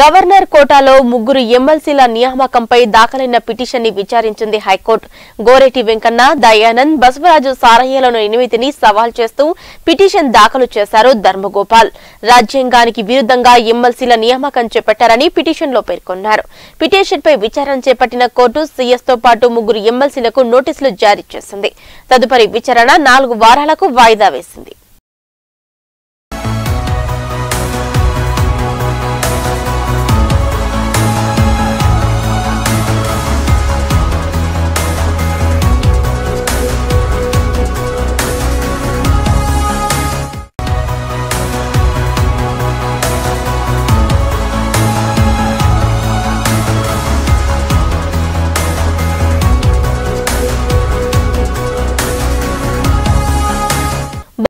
Governor కోటాలో ముగ్గురు ఎమ్మెల్సీల నియామకంపై దాఖలైన పిటిషన్ని విచారించింది హైకోర్టు. గోరెటి వెంకన్న దయానంద్ బసవరాజు సారయ్యలను ఎనిమిదిని సవాల్ చేస్తూ పిటిషన్ దాఖలు చేశారు ధర్మగోపాల్. రాజ్యాంగానికి విరుద్ధంగా ఎమ్మెల్సీల నియామకం చేపట్టారని పిటిషన్లో పేర్కొన్నారు. పిటిషన్పై విచారణ చేపట్టిన కోర్టు సీఎస్తో పాటు ముగ్గురు ఎమ్మెల్సీలకు నోటీసులు జారీ చేసింది. తదుపరి విచారణ నాలుగు వారాలకు వాయిదా వేసింది.